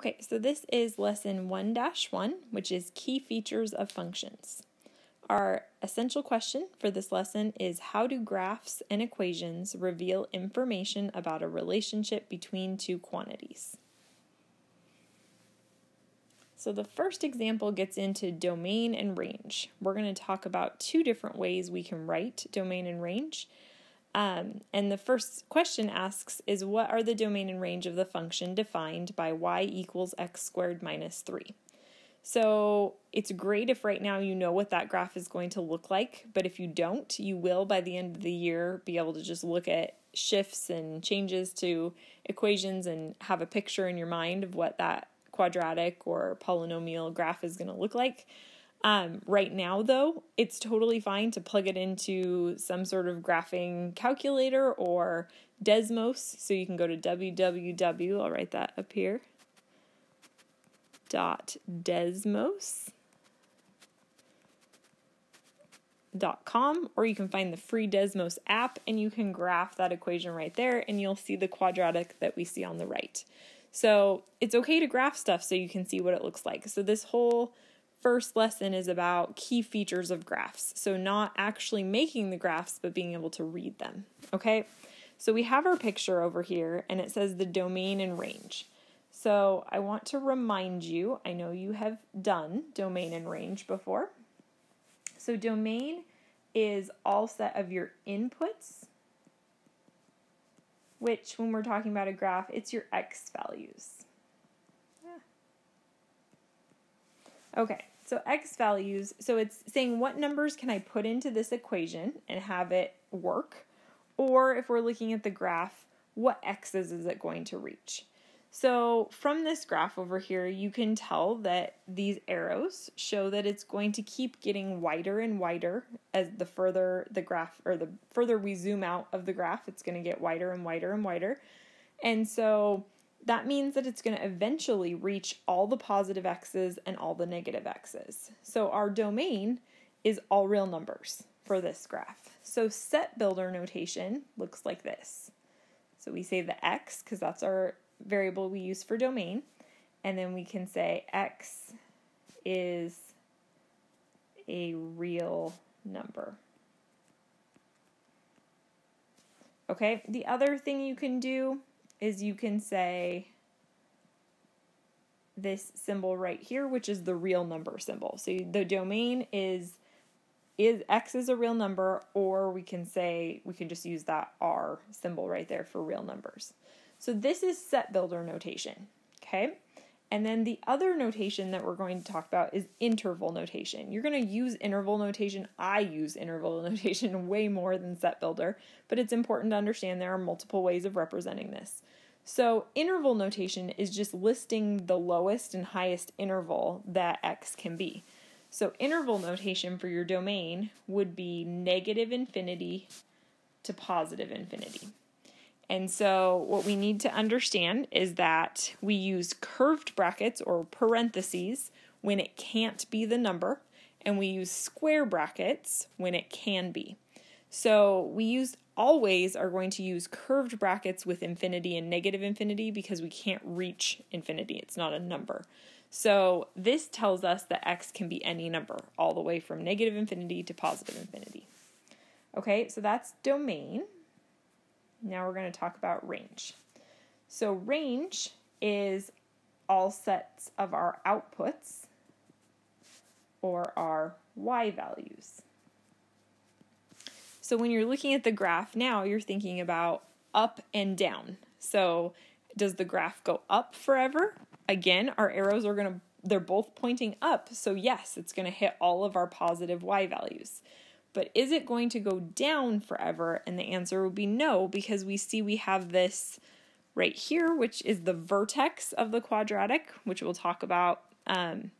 Okay, so this is lesson 1 1, which is key features of functions. Our essential question for this lesson is How do graphs and equations reveal information about a relationship between two quantities? So, the first example gets into domain and range. We're going to talk about two different ways we can write domain and range. Um, and the first question asks is what are the domain and range of the function defined by y equals x squared minus 3? So it's great if right now you know what that graph is going to look like, but if you don't, you will by the end of the year be able to just look at shifts and changes to equations and have a picture in your mind of what that quadratic or polynomial graph is going to look like. Um, right now, though, it's totally fine to plug it into some sort of graphing calculator or Desmos. So you can go to www, I'll write that up here, dot Desmos. Dot com or you can find the free Desmos app and you can graph that equation right there and you'll see the quadratic that we see on the right. So it's okay to graph stuff so you can see what it looks like. So this whole first lesson is about key features of graphs. So, not actually making the graphs, but being able to read them. Okay, so we have our picture over here and it says the domain and range. So, I want to remind you I know you have done domain and range before. So, domain is all set of your inputs, which, when we're talking about a graph, it's your x values. Okay, so x values, so it's saying what numbers can I put into this equation and have it work? Or if we're looking at the graph, what x's is it going to reach? So from this graph over here, you can tell that these arrows show that it's going to keep getting wider and wider as the further the graph or the further we zoom out of the graph, it's going to get wider and wider and wider. And so that means that it's going to eventually reach all the positive x's and all the negative x's. So our domain is all real numbers for this graph. So set builder notation looks like this. So we say the x because that's our variable we use for domain. And then we can say x is a real number. Okay, the other thing you can do is you can say this symbol right here, which is the real number symbol. So the domain is is x is a real number, or we can say we can just use that r symbol right there for real numbers. So this is set builder notation. Okay. And then the other notation that we're going to talk about is interval notation. You're going to use interval notation. I use interval notation way more than set builder, but it's important to understand there are multiple ways of representing this. So, interval notation is just listing the lowest and highest interval that x can be. So, interval notation for your domain would be negative infinity to positive infinity. And so, what we need to understand is that we use curved brackets or parentheses when it can't be the number, and we use square brackets when it can be. So, we use always are going to use curved brackets with infinity and negative infinity because we can't reach infinity. It's not a number. So this tells us that x can be any number, all the way from negative infinity to positive infinity. Okay, so that's domain. Now we're going to talk about range. So range is all sets of our outputs or our y values. So when you're looking at the graph now, you're thinking about up and down. So does the graph go up forever? Again, our arrows are going to they're both pointing up. So yes, it's going to hit all of our positive y values. But is it going to go down forever? And the answer would be no because we see we have this right here, which is the vertex of the quadratic, which we'll talk about um,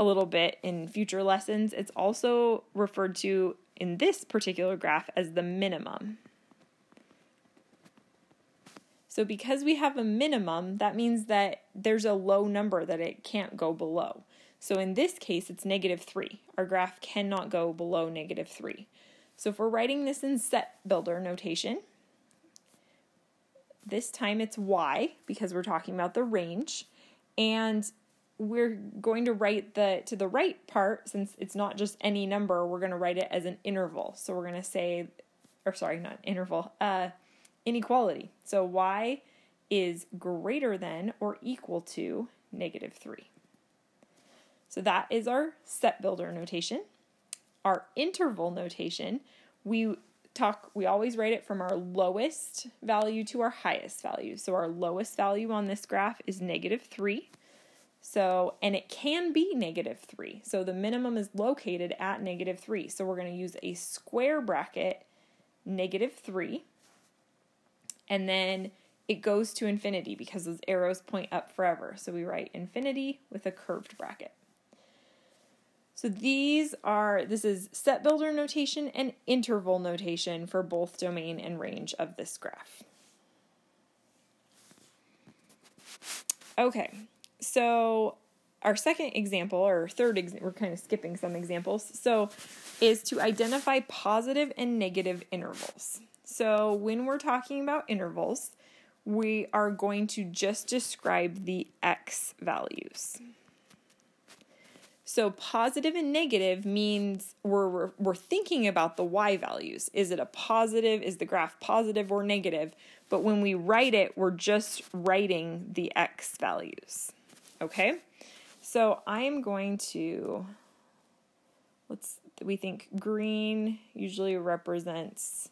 a little bit in future lessons. It's also referred to in this particular graph as the minimum. So because we have a minimum, that means that there's a low number that it can't go below. So in this case, it's negative 3. Our graph cannot go below negative 3. So if we're writing this in set builder notation, this time it's y because we're talking about the range. And we're going to write the to the right part since it's not just any number we're going to write it as an interval. So we're going to say or sorry not interval uh inequality. So y is greater than or equal to negative 3 so that is our set builder notation. Our interval notation we talk we always write it from our lowest value to our highest value. So our lowest value on this graph is negative 3 so, and it can be negative 3. So the minimum is located at negative 3. So we're going to use a square bracket, negative 3. And then it goes to infinity because those arrows point up forever. So we write infinity with a curved bracket. So these are, this is set builder notation and interval notation for both domain and range of this graph. Okay, so our second example or third ex- we're kind of skipping some examples. So is to identify positive and negative intervals. So when we're talking about intervals we are going to just describe the x values. So positive and negative means we're, we're, we're thinking about the y values. Is it a positive? Is the graph positive or negative? But when we write it we're just writing the x values Okay, so I am going to, let's, we think green usually represents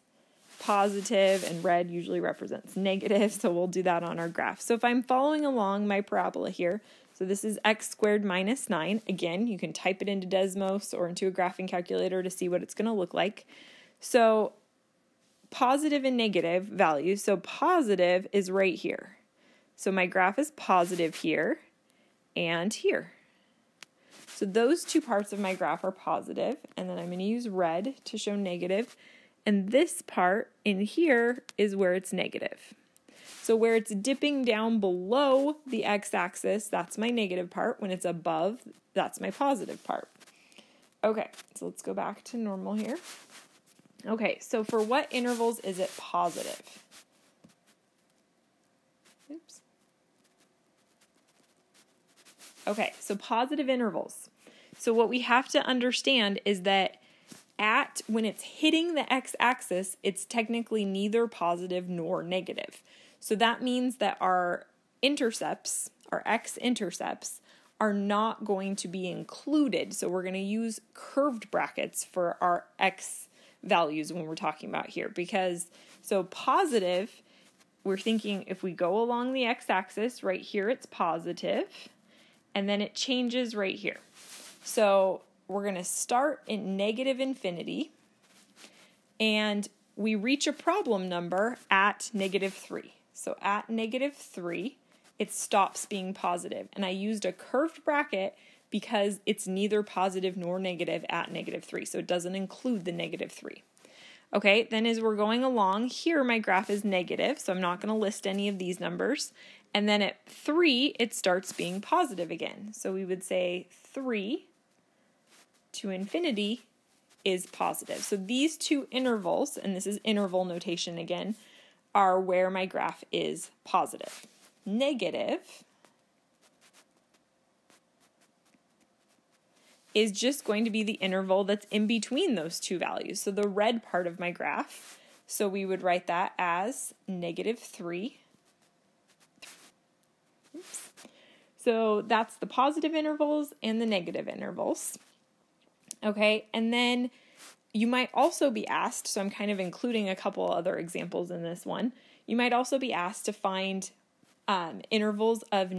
positive and red usually represents negative, so we'll do that on our graph. So if I'm following along my parabola here, so this is x squared minus 9. Again, you can type it into Desmos or into a graphing calculator to see what it's going to look like. So positive and negative values. So positive is right here. So my graph is positive here and here. So those two parts of my graph are positive, and then I'm going to use red to show negative, and this part in here is where it's negative. So where it's dipping down below the x-axis, that's my negative part. When it's above, that's my positive part. Okay, so let's go back to normal here. Okay, so for what intervals is it positive? Okay, so positive intervals. So what we have to understand is that at when it's hitting the x-axis, it's technically neither positive nor negative. So that means that our intercepts, our x-intercepts, are not going to be included. So we're going to use curved brackets for our x values when we're talking about here because so positive, we're thinking if we go along the x-axis, right here it's positive and then it changes right here. So we're going to start in negative infinity, and we reach a problem number at negative 3. So at negative 3, it stops being positive. And I used a curved bracket because it's neither positive nor negative at negative 3. So it doesn't include the negative 3. Okay, then as we're going along, here my graph is negative, so I'm not going to list any of these numbers. And then at 3, it starts being positive again. So we would say 3 to infinity is positive. So these two intervals, and this is interval notation again, are where my graph is positive. Negative is just going to be the interval that's in between those two values. So the red part of my graph, so we would write that as negative 3 So that's the positive intervals and the negative intervals. Okay, and then you might also be asked, so I'm kind of including a couple other examples in this one. You might also be asked to find um, intervals of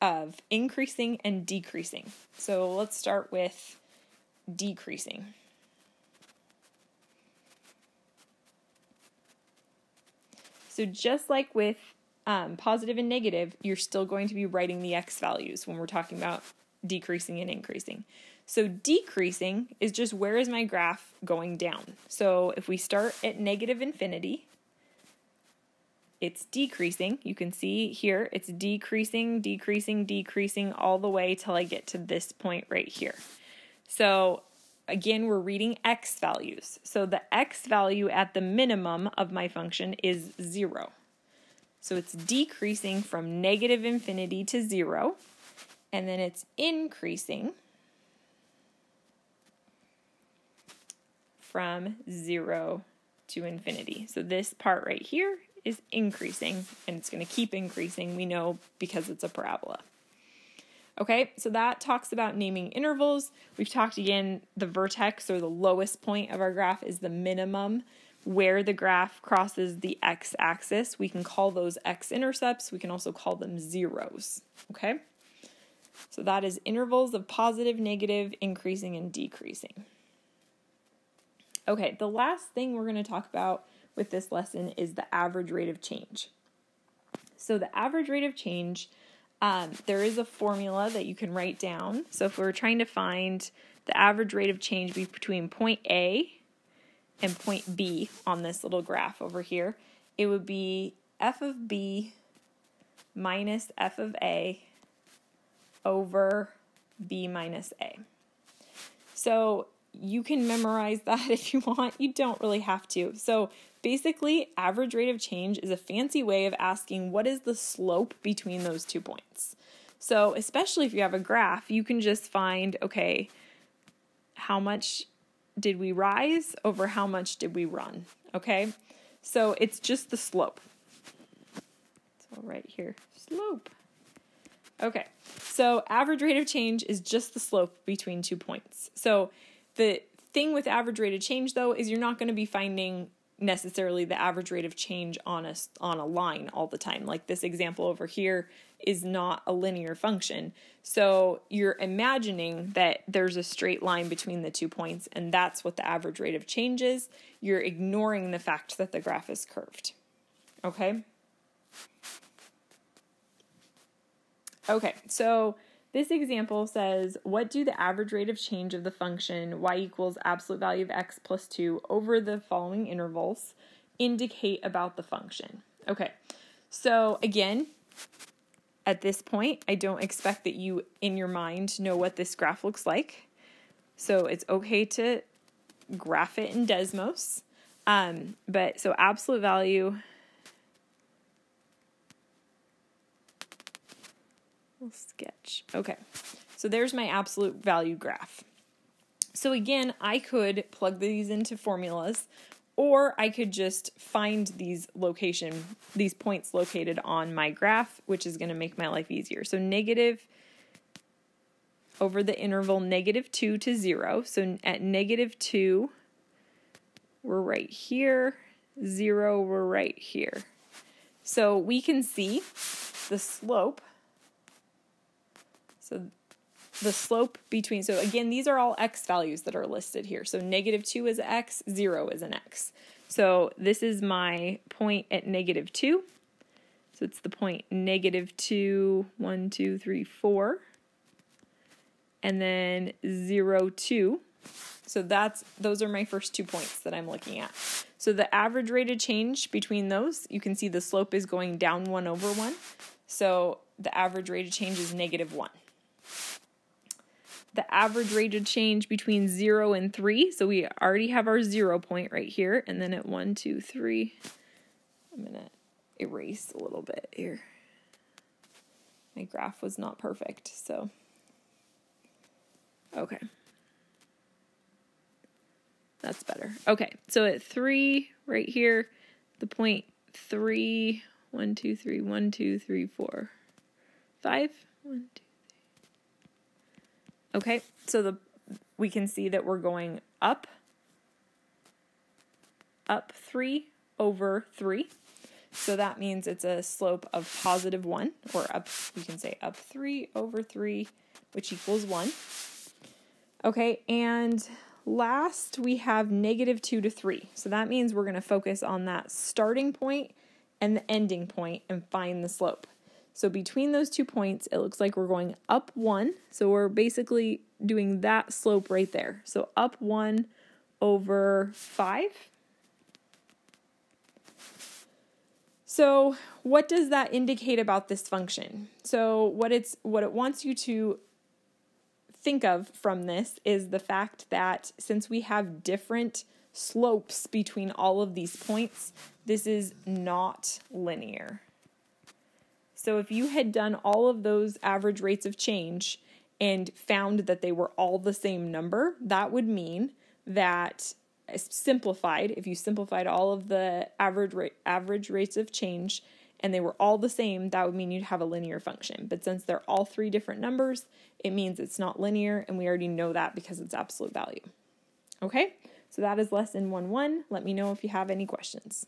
of increasing and decreasing. So let's start with decreasing. So just like with um, positive and negative, you're still going to be writing the x values when we're talking about decreasing and increasing. So decreasing is just where is my graph going down? So if we start at negative infinity, it's decreasing. You can see here it's decreasing, decreasing, decreasing all the way till I get to this point right here. So again, we're reading x values. So the x value at the minimum of my function is 0. So it's decreasing from negative infinity to zero. and then it's increasing from 0 to infinity. So this part right here is increasing and it's going to keep increasing. We know because it's a parabola. Okay, so that talks about naming intervals. We've talked again, the vertex or the lowest point of our graph is the minimum where the graph crosses the x axis. We can call those x intercepts. We can also call them zeros. Okay, so that is intervals of positive, negative, increasing, and decreasing. Okay, the last thing we're going to talk about with this lesson is the average rate of change. So, the average rate of change um, there is a formula that you can write down. So if we are trying to find the average rate of change between point A and point B on this little graph over here, it would be f of B minus f of A over B minus A. So you can memorize that if you want. You don't really have to. So basically, average rate of change is a fancy way of asking what is the slope between those two points. So, especially if you have a graph, you can just find okay, how much did we rise over how much did we run? Okay, so it's just the slope. So, right here, slope. Okay, so average rate of change is just the slope between two points. So, the thing with average rate of change though is you're not going to be finding necessarily the average rate of change on a on a line all the time. Like this example over here is not a linear function. So you're imagining that there's a straight line between the two points and that's what the average rate of change is. You're ignoring the fact that the graph is curved. Okay? Okay, so this example says, what do the average rate of change of the function y equals absolute value of x plus 2 over the following intervals indicate about the function? Okay, so again, at this point, I don't expect that you, in your mind, know what this graph looks like. So it's okay to graph it in Desmos. Um, but so absolute value sketch. Okay, so there's my absolute value graph. So again, I could plug these into formulas or I could just find these location, these points located on my graph, which is going to make my life easier. So negative over the interval negative 2 to 0. So at negative 2, we're right here. 0, we're right here. So we can see the slope so the slope between, so again, these are all x values that are listed here. So negative 2 is x, 0 is an x. So this is my point at negative 2. So it's the point negative 2, 1, 2, 3, 4. And then 0, 2. So that's those are my first two points that I'm looking at. So the average rate of change between those, you can see the slope is going down 1 over 1. So the average rate of change is negative 1 the average rate of change between 0 and 3. So we already have our 0 point right here. And then at 1, 2, 3, I'm going to erase a little bit here. My graph was not perfect, so. Okay. That's better. Okay, so at 3 right here, the point 3, 1, 2, 3, 1, 2, 3, 4, 5, 1, 2, Okay, so the we can see that we're going up, up 3 over 3. So that means it's a slope of positive 1, or up, we can say up 3 over 3, which equals 1. Okay, and last we have negative 2 to 3. So that means we're going to focus on that starting point and the ending point and find the slope. So between those two points, it looks like we're going up one. So we're basically doing that slope right there. So up one over five. So what does that indicate about this function? So what it's what it wants you to think of from this is the fact that since we have different slopes between all of these points, this is not linear. So if you had done all of those average rates of change and found that they were all the same number, that would mean that uh, simplified, if you simplified all of the average average rates of change and they were all the same, that would mean you'd have a linear function. But since they're all three different numbers, it means it's not linear, and we already know that because it's absolute value. Okay, so that is lesson 1 1. Let me know if you have any questions.